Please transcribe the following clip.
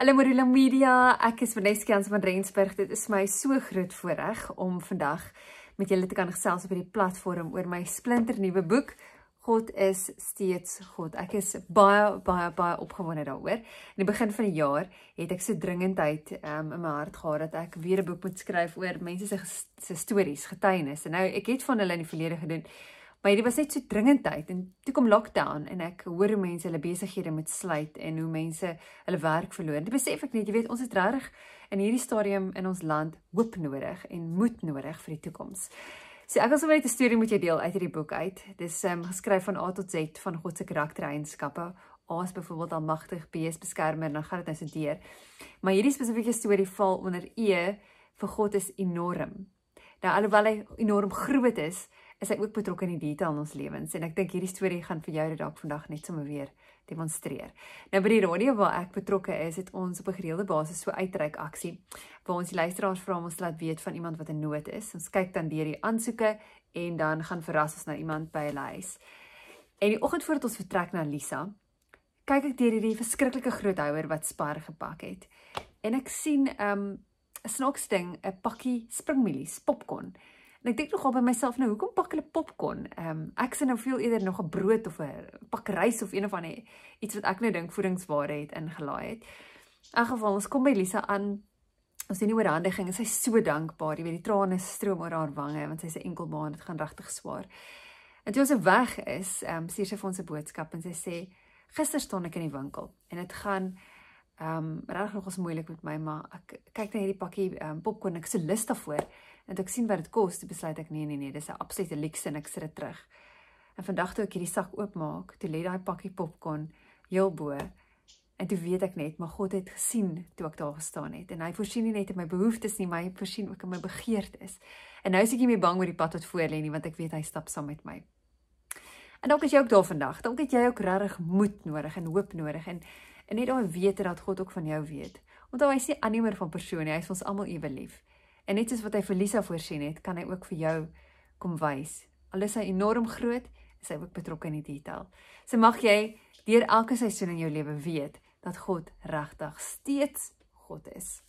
Hallo Marula Media, ek is Vanessa Kans van Rensburg. Dit is my so groot voorreg om vandag met julle te kan gesels op hierdie platform oor my splinter nuwe boek. God is steeds God. Ek is baie baie baie opgewonde daaroor. In die begin van die jaar het ek so dringendheid um, in my hart gehad dat ek weer 'n boek moet skryf oor mense se se stories, getuienis. En nou ek het van hulle in die verlede gedoen. Maar dit was net so dringendheid en toe kom lockdown en ek hoor hoe mense hulle besighede moet sluit en hoe mense hulle werk verloor. Dit besef ek net, jy weet, ons het regtig in hierdie stadium in ons land hoop nodig en moed nodig vir die toekoms. So ek wil sommer net 'n storie met jou deel uit hierdie boek uit. Dis um, geskryf van A tot Z van God se karaktereienskappe. A is byvoorbeeld almagtig, B is beskermer, dan gaan dit nou so deur. Maar hierdie spesifieke storie val onder E vir God is enorm. Nou alhoewel hy enorm groot is, is hy ook betrokke in die detail in ons lewens en ek dink hierdie storie gaan vir jou dit dalk vandag net sommer weer demonstreer. Nou by die radio waar ek betrokke is, het ons op 'n gereelde basis so uitreik aksie waar ons die luisteraars vra om ons laat weet van iemand wat in nood is. Ons kyk dan deur die aansoeke en dan gaan verras ons na iemand by hulle huis. En die oggend voordat ons vertrek na Lisa, kyk ek deur hierdie verskriklike groot houer wat Spar gepak het. En ek sien 'n um, snaaks ding, 'n pakkie springmielies, popcorn. En ek dink nogal by myself nou, hoekom pak hulle popcorn? Ehm um, ek sien nou veel eerder nog 'n brood of 'n pak rys of een of ander iets wat ek nou dink voedingsware het ingelaai het. In geval ons kom by Lisa aan. Ons sien die oorhandiging en sy is so dankbaar. Jy weet die trane stroom oor haar wange want sy se enkelbaan dit gaan regtig swaar. En toe ons weg is, ehm um, sê sy vir ons 'n boodskap en sy sê gister staan ek in die winkel en dit gaan ehm um, regtig nogals moeilik met my maar ek kyk na hierdie pakkie ehm um, popcorn ek se lus daarvoor en ek sien wat dit kos, toe besluit ek nee nee nee, dis 'n absolute luxe en ek sit dit terug. En vandag toe ek hierdie sak oopmaak, toe lê daai pakkie popcorn heel bo. En toe weet ek net, maar God het gesien toe ek daar gestaan het en hy voorsien nie net in my behoeftes nie, maar hy voorsien ook in my begeertes. En nou is ek nie meer bang oor die pad wat voor lê nie, want ek weet hy stap saam met my. En dalk is jy ook daar vandag. Dalk het jy ook regtig moed nodig en hoop nodig en en net daai wete dat God ook van jou weet. Onthou hy sê aannemer van persone, hy is ons almal ewe lief. En net soos wat hy vir Lisa voorsien het, kan hy ook vir jou kom wys. Al is hy enorm groot, is hy ook betrokke in die detail. So mag jy deur elke seisoen in jou lewe weet dat God regtig steeds God is.